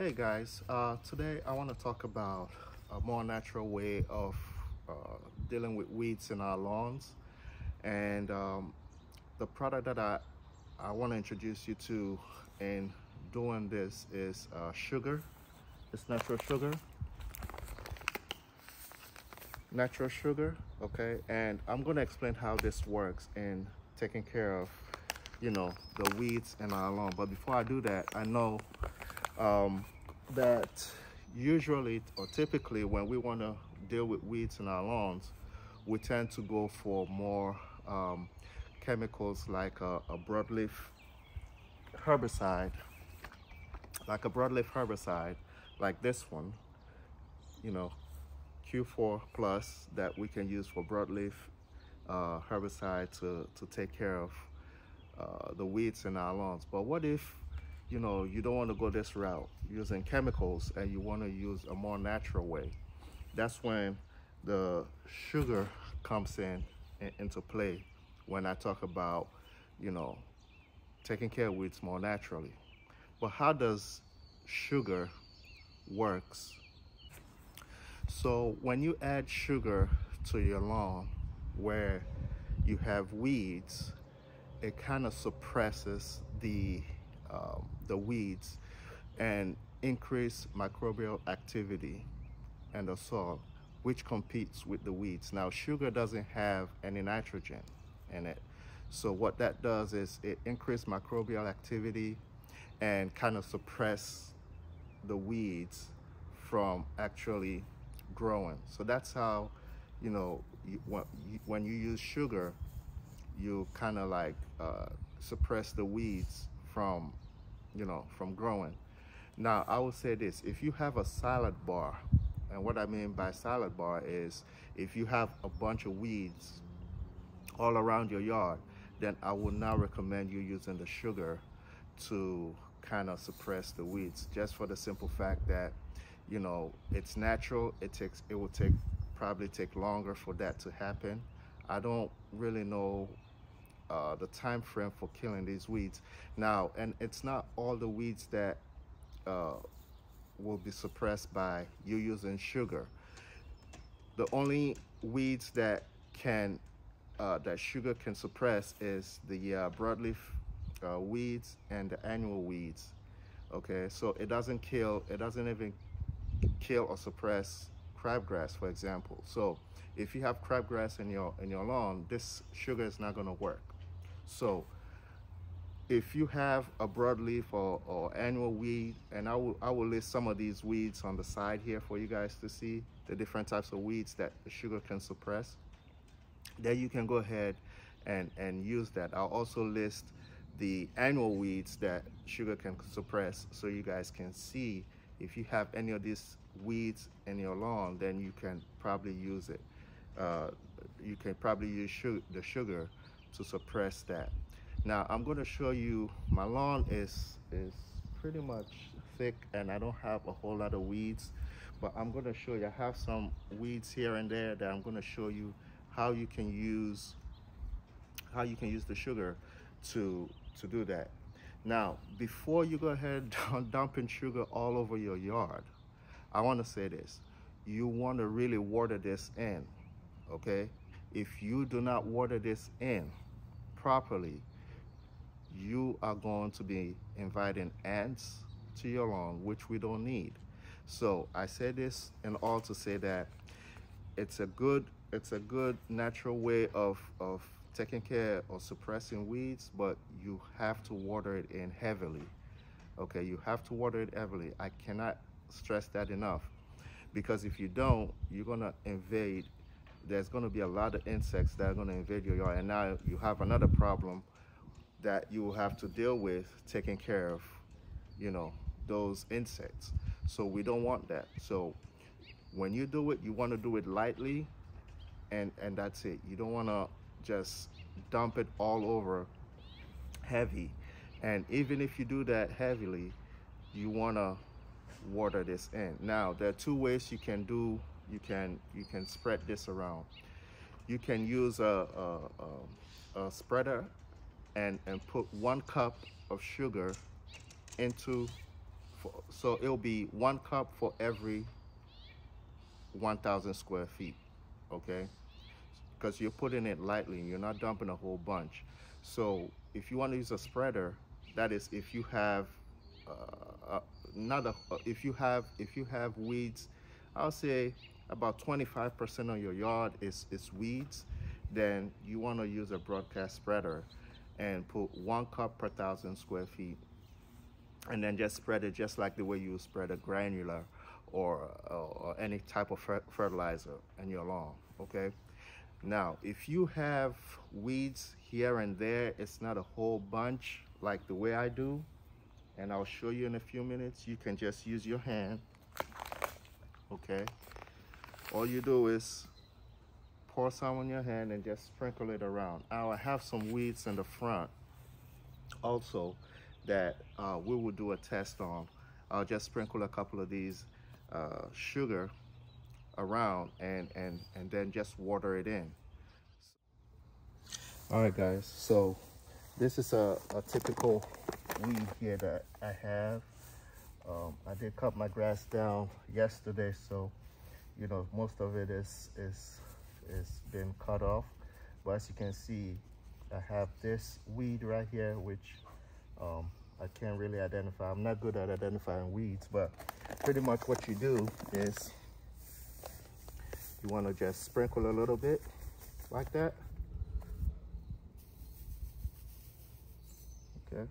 Hey guys, uh, today I want to talk about a more natural way of uh, dealing with weeds in our lawns and um, the product that I, I want to introduce you to in doing this is uh, sugar. It's natural sugar. Natural sugar, okay? And I'm going to explain how this works in taking care of, you know, the weeds in our lawn. But before I do that, I know um, that usually or typically when we want to deal with weeds in our lawns, we tend to go for more um, chemicals like a, a broadleaf herbicide, like a broadleaf herbicide, like this one, you know, Q4 plus that we can use for broadleaf uh, herbicide to, to take care of uh, the weeds in our lawns. But what if you know, you don't want to go this route using chemicals and you want to use a more natural way. That's when the sugar comes in, in into play when I talk about, you know, taking care of weeds more naturally. But how does sugar works? So when you add sugar to your lawn where you have weeds, it kind of suppresses the um, the weeds and increase microbial activity in the soil, which competes with the weeds. Now, sugar doesn't have any nitrogen in it. So what that does is it increases microbial activity and kind of suppress the weeds from actually growing. So that's how, you know, you, when you use sugar, you kind of like uh, suppress the weeds from, you know, from growing. Now, I will say this, if you have a salad bar, and what I mean by salad bar is if you have a bunch of weeds all around your yard, then I would not recommend you using the sugar to kind of suppress the weeds just for the simple fact that you know it's natural. It takes it will take probably take longer for that to happen. I don't really know uh, the time frame for killing these weeds. Now, and it's not all the weeds that uh, will be suppressed by you using sugar. The only weeds that can uh, that sugar can suppress is the uh, broadleaf uh, weeds and the annual weeds. Okay, so it doesn't kill, it doesn't even kill or suppress crabgrass, for example. So if you have crabgrass in your in your lawn, this sugar is not going to work. So if you have a broadleaf or, or annual weed, and I will, I will list some of these weeds on the side here for you guys to see the different types of weeds that the sugar can suppress. Then you can go ahead and, and use that. I'll also list the annual weeds that sugar can suppress so you guys can see if you have any of these weeds in your lawn, then you can probably use it. Uh, you can probably use sugar, the sugar to suppress that. Now I'm going to show you my lawn is is pretty much thick and I don't have a whole lot of weeds but I'm going to show you I have some weeds here and there that I'm going to show you how you can use how you can use the sugar to to do that. Now before you go ahead dumping sugar all over your yard I want to say this you want to really water this in okay if you do not water this in properly, you are going to be inviting ants to your lawn, which we don't need. So I say this and all to say that it's a good it's a good natural way of of taking care or suppressing weeds, but you have to water it in heavily. Okay, you have to water it heavily. I cannot stress that enough because if you don't, you're gonna invade there's going to be a lot of insects that are going to invade your yard. And now you have another problem that you will have to deal with taking care of, you know, those insects. So we don't want that. So when you do it, you want to do it lightly and, and that's it. You don't want to just dump it all over heavy. And even if you do that heavily, you want to water this in. Now, there are two ways you can do you can you can spread this around you can use a, a, a, a spreader and and put one cup of sugar into So it'll be one cup for every 1,000 square feet, okay? Because you're putting it lightly, you're not dumping a whole bunch. So if you want to use a spreader, that is if you have uh, uh, not a, if you have if you have weeds, I'll say about 25% of your yard is is weeds, then you want to use a broadcast spreader and put one cup per thousand square feet. And then just spread it just like the way you spread a granular or, or any type of fertilizer in your lawn okay? Now if you have weeds here and there it's not a whole bunch like the way I do and I'll show you in a few minutes you can just use your hand okay all you do is pour some on your hand and just sprinkle it around now I have some weeds in the front also that uh, we will do a test on. I'll just sprinkle a couple of these uh, sugar around and, and, and then just water it in. All right, guys, so this is a, a typical weed here that I have. Um, I did cut my grass down yesterday, so you know most of it is is is been cut off. But as you can see, I have this weed right here, which um, I can't really identify. I'm not good at identifying weeds, but pretty much what you do is you want to just sprinkle a little bit like that. Okay.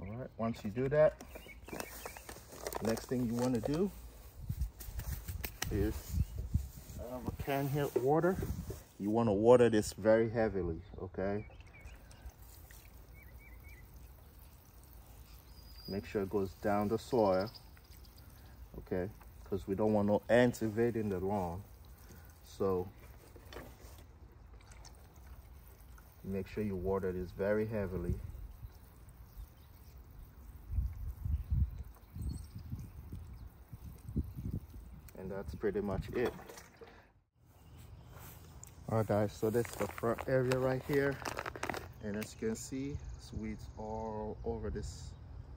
All right, once you do that, next thing you want to do is I have a can here water you want to water this very heavily, okay? Make sure it goes down the soil, okay? Because we don't want no ants invading the lawn. So make sure you water this very heavily. That's pretty much it. All right guys so that's the front area right here. And as you can see weeds all over this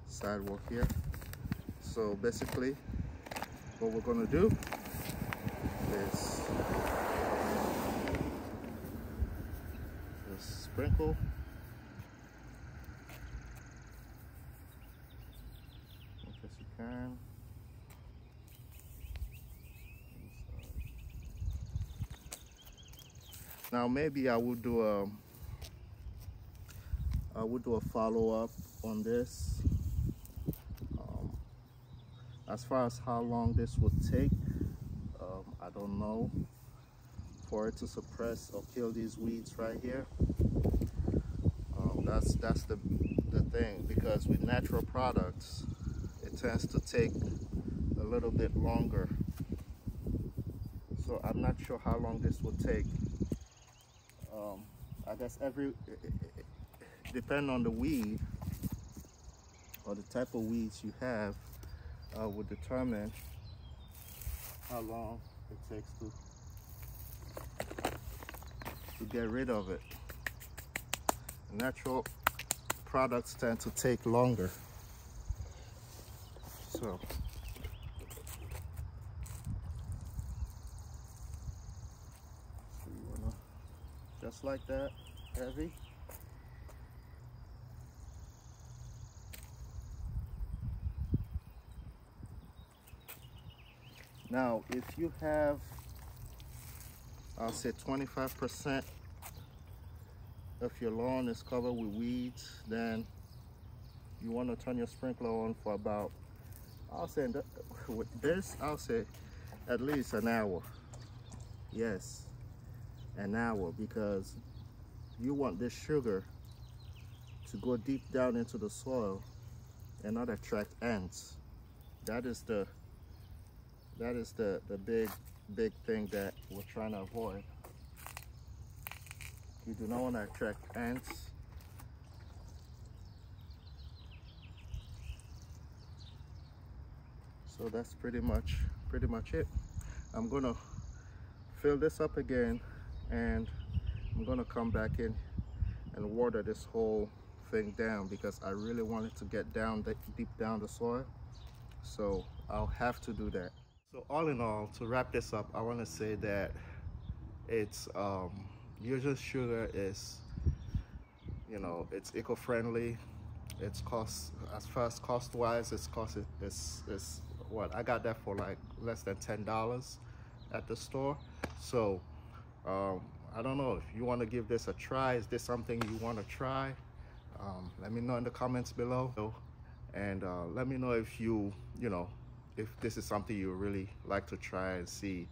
sidewalk here. So basically what we're gonna do is just sprinkle. As you can Now maybe I will do a I will do a follow-up on this. Um, as far as how long this would take, um, I don't know for it to suppress or kill these weeds right here. Um, that's that's the the thing because with natural products, it tends to take a little bit longer. So I'm not sure how long this will take um, I guess every depending on the weed or the type of weeds you have uh, will determine how long it takes to to get rid of it. Natural products tend to take longer. So just like that, heavy. Now, if you have, I'll say 25% of your lawn is covered with weeds, then you want to turn your sprinkler on for about, I'll say, with this, I'll say at least an hour. Yes an hour because you want this sugar to go deep down into the soil and not attract ants. That is the that is the, the big big thing that we're trying to avoid. You do not want to attract ants. So that's pretty much pretty much it. I'm gonna fill this up again and I'm gonna come back in and water this whole thing down because I really wanted to get down deep down the soil. So I'll have to do that. So all in all, to wrap this up, I want to say that it's um, usual sugar is, you know, it's eco-friendly. It's cost as far as cost wise, it's cost it's it's what I got that for like less than ten dollars at the store. So um, I don't know if you want to give this a try. Is this something you want to try? Um, let me know in the comments below, and uh, let me know if you you know if this is something you really like to try and see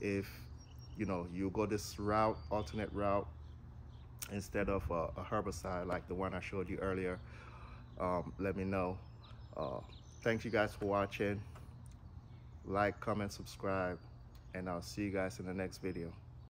if you know you go this route alternate route instead of a, a herbicide like the one I showed you earlier um, let me know uh, thanks you guys for watching like comment subscribe and I'll see you guys in the next video